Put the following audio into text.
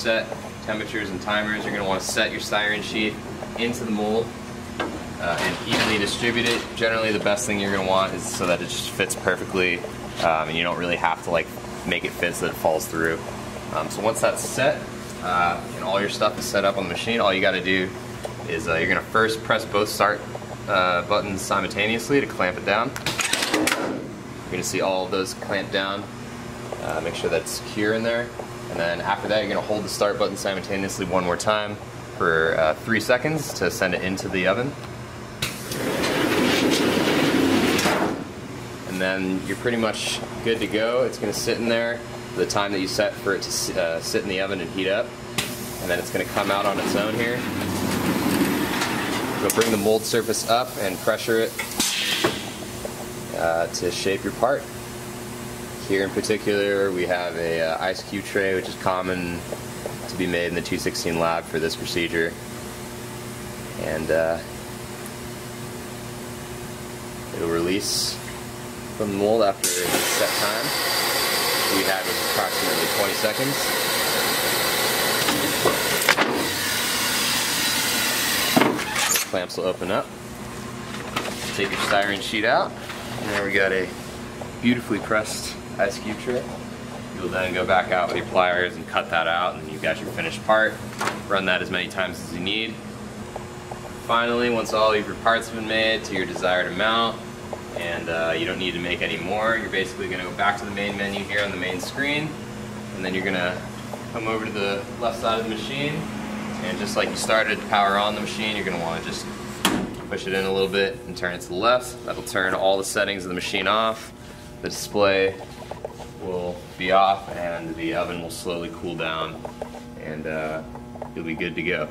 set temperatures and timers, you're going to want to set your styrene sheet into the mold uh, and evenly distribute it. Generally, the best thing you're going to want is so that it just fits perfectly um, and you don't really have to like make it fit so that it falls through. Um, so once that's set uh, and all your stuff is set up on the machine, all you got to do is uh, you're going to first press both start uh, buttons simultaneously to clamp it down. You're going to see all of those clamped down. Uh, make sure that's secure in there. And then after that, you're going to hold the start button simultaneously one more time for uh, three seconds to send it into the oven. And then you're pretty much good to go. It's going to sit in there the time that you set for it to uh, sit in the oven and heat up. And then it's going to come out on its own here. You'll bring the mold surface up and pressure it uh, to shape your part. Here in particular, we have a uh, ice cube tray, which is common to be made in the 216 lab for this procedure. And uh, it'll release from the mold after a set time. We have approximately 20 seconds. Clamps will open up. Take your styrene sheet out. And there we got a beautifully pressed cube tray. You'll then go back out with your pliers and cut that out and you've got your finished part. Run that as many times as you need. Finally, once all of your parts have been made to your desired amount, and uh, you don't need to make any more. You're basically going to go back to the main menu here on the main screen and then you're going to come over to the left side of the machine and just like you started to power on the machine you're going to want to just push it in a little bit and turn it to the left. That'll turn all the settings of the machine off. The display will be off and the oven will slowly cool down and uh, you'll be good to go.